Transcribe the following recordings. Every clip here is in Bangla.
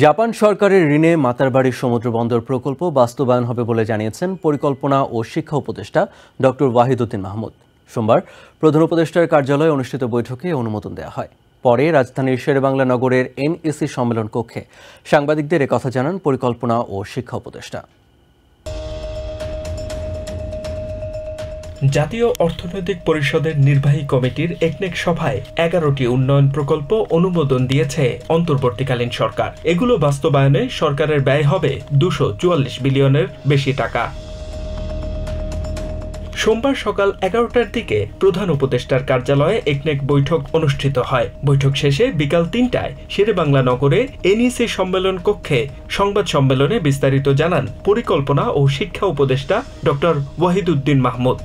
জাপান সরকারের ঋণে মাতারবাড়ির সমুদ্র বন্দর প্রকল্প বাস্তবায়ন হবে বলে জানিয়েছেন পরিকল্পনা ও শিক্ষা উপদেষ্টা ডক্টর ওয়াহিদুদ্দিন মাহমুদ। সোমবার প্রধান উপদেষ্টার কার্যালয়ে অনুষ্ঠিত বৈঠকে অনুমোদন দেওয়া হয়। পরে রাজধানীর শেরবাংলা নগরের এনএসি সম্মেলন কক্ষে সাংবাদিকদের একথা জানান পরিকল্পনা ও শিক্ষা উপদেষ্টা। জাতীয় অর্থনৈতিক পরিষদের নির্বাহী কমিটির একনেক সভায় এগারোটি উন্নয়ন প্রকল্প অনুমোদন দিয়েছে অন্তর্বর্তীকালীন সরকার। এগুলো বাস্তবায়নে সরকারের ব্যয় হবে দুশো চুয়াল্লিশ বিলিয়নের বেশি টাকা। সোমবার সকাল এগারোটার দিকে প্রধান উপদেষ্টার কার্যালয়ে একনেক বৈঠক অনুষ্ঠিত হয়। বৈঠক শেষে বিকাল তিনটায় শেরেবাংলা নগরে এনইসি সম্মেলন কক্ষে সংবাদ সম্মেলনে বিস্তারিত জানান পরিকল্পনা ও শিক্ষা উপদেষ্টা ডক্টর ওয়াহিদুদ্দিন মাহমুদ।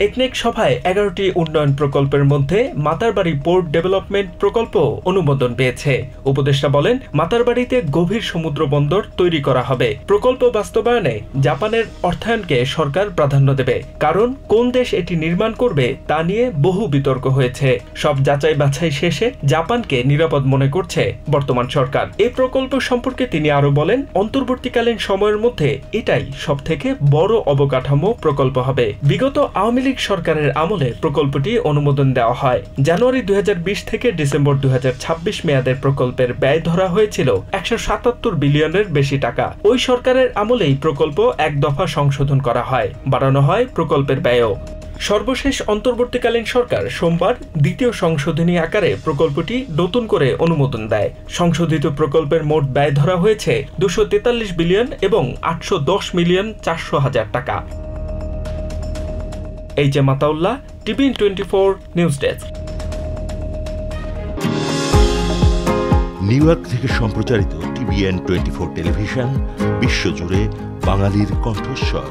একনেক সভায় এগারোটি উন্নয়ন প্রকল্পের মধ্যে মাতারবাড়ি পোর্ট ডেভেলপমেন্ট প্রকল্প অনুমোদন পেয়েছে। উপদেষ্টা বলেন, মাতারবাড়িতে গভীর সমুদ্র বন্দর তৈরি করা হবে। প্রকল্প বাস্তবায়নে জাপানের অর্থায়নকে সরকার প্রাধান্য দেবে। কারণ, কোন দেশ এটি নির্মাণ করবে তা নিয়ে বহু বিতর্ক হয়েছে। সব যাচাই বাছাই শেষে জাপানকে নিরাপদ মনে করছে বর্তমান সরকার। এ প্রকল্প সম্পর্কে তিনি আরও বলেন, অন্তর্বর্তীকালীন সময়ের মধ্যে এটাই সব থেকে বড় অবকাঠামো প্রকল্প হবে। বিগত আওয়ামী লীগ সরকারের আমলে প্রকল্পটি অনুমোদন দেওয়া হয়। জানুয়ারি দু হাজার বিশ থেকে ডিসেম্বর দু হাজার ছাব্বিশ মেয়াদের প্রকল্পের ব্যয় ধরা হয়েছিল একশো সাতাত্তর বিলিয়নের বেশি টাকা। ওই সরকারের আমলেই প্রকল্প এক দফা সংশোধন করা হয়, বাড়ানো হয় প্রকল্পের ব্যয়ও। সর্বশেষ অন্তর্বর্তীকালীন সরকার সোমবার দ্বিতীয় সংশোধনী আকারে প্রকল্পটি নতুন করে অনুমোদন দেয়। সংশোধিত প্রকল্পের মোট ব্যয় ধরা হয়েছে দুশো বিলিয়ন এবং আটশো দশ মিলিয়ন চারশো হাজার টাকা। H M Ataullah TVN twenty four news desk. New York থেকে সম্প্রচারিত টিভিএন টোয়েন্টি ফোর টেলিভিশন, বিশ্বজুড়ে বাঙালির কণ্ঠস্বর।